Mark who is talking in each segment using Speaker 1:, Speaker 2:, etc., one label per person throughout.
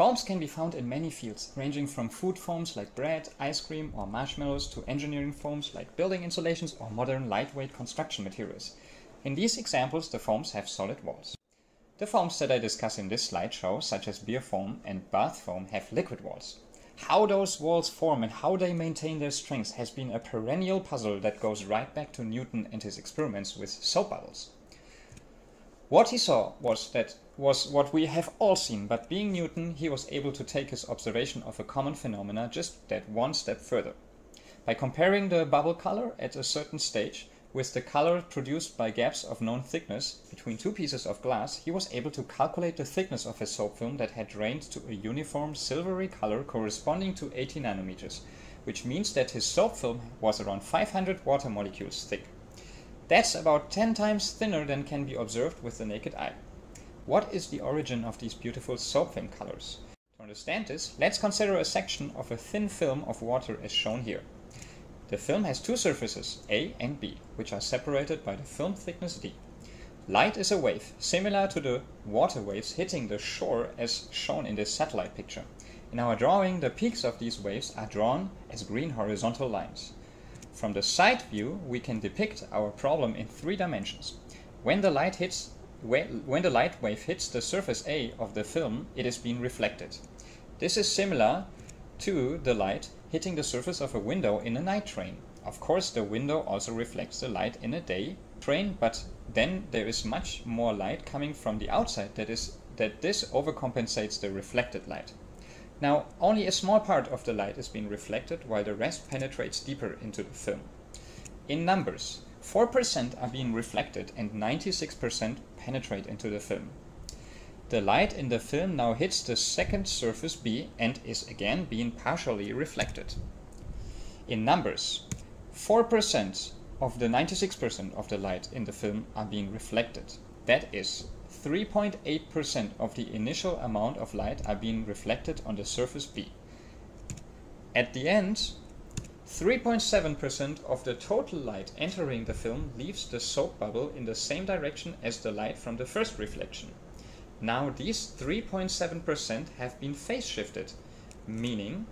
Speaker 1: Foams can be found in many fields, ranging from food foams like bread, ice cream, or marshmallows to engineering foams like building insulations or modern lightweight construction materials. In these examples, the foams have solid walls. The foams that I discuss in this slideshow, such as beer foam and bath foam, have liquid walls. How those walls form and how they maintain their strength has been a perennial puzzle that goes right back to Newton and his experiments with soap bubbles. What he saw was that was what we have all seen, but being Newton, he was able to take his observation of a common phenomena just that one step further. By comparing the bubble color at a certain stage with the color produced by gaps of known thickness between two pieces of glass, he was able to calculate the thickness of a soap film that had drained to a uniform silvery color corresponding to 80 nanometers, which means that his soap film was around 500 water molecules thick. That's about 10 times thinner than can be observed with the naked eye. What is the origin of these beautiful soap film colors? To understand this, let's consider a section of a thin film of water as shown here. The film has two surfaces, A and B, which are separated by the film thickness d. Light is a wave, similar to the water waves hitting the shore as shown in this satellite picture. In our drawing, the peaks of these waves are drawn as green horizontal lines. From the side view, we can depict our problem in three dimensions. When the light hits when the light wave hits the surface A of the film, it is being reflected. This is similar to the light hitting the surface of a window in a night train. Of course, the window also reflects the light in a day train, but then there is much more light coming from the outside that is that this overcompensates the reflected light. Now, only a small part of the light is being reflected while the rest penetrates deeper into the film. In numbers, 4% are being reflected and 96% penetrate into the film. The light in the film now hits the second surface B and is again being partially reflected. In numbers, 4% of the 96% of the light in the film are being reflected. That is 3.8% of the initial amount of light are being reflected on the surface B. At the end, 3.7% of the total light entering the film leaves the soap bubble in the same direction as the light from the first reflection. Now these 3.7% have been phase shifted, meaning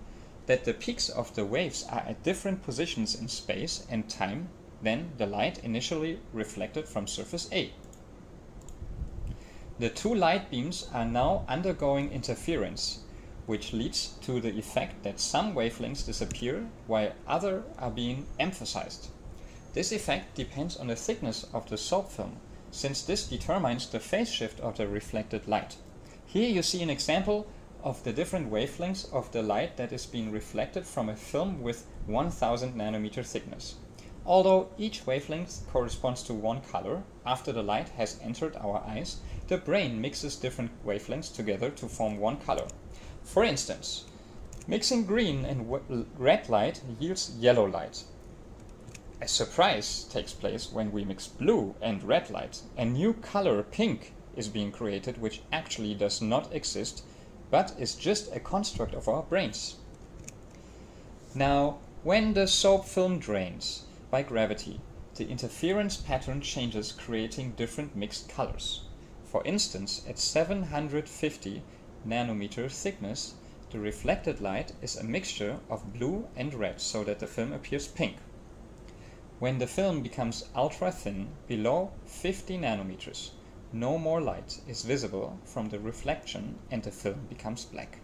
Speaker 1: that the peaks of the waves are at different positions in space and time than the light initially reflected from surface A. The two light beams are now undergoing interference, which leads to the effect that some wavelengths disappear while other are being emphasized. This effect depends on the thickness of the soap film since this determines the phase shift of the reflected light. Here you see an example of the different wavelengths of the light that is being reflected from a film with 1000 nanometer thickness. Although each wavelength corresponds to one color, after the light has entered our eyes, the brain mixes different wavelengths together to form one color. For instance, mixing green and red light yields yellow light. A surprise takes place when we mix blue and red light. A new color, pink, is being created which actually does not exist but is just a construct of our brains. Now, when the soap film drains by gravity, the interference pattern changes creating different mixed colors. For instance, at 750 nanometer thickness, the reflected light is a mixture of blue and red so that the film appears pink. When the film becomes ultra thin, below 50 nanometers, no more light is visible from the reflection and the film becomes black.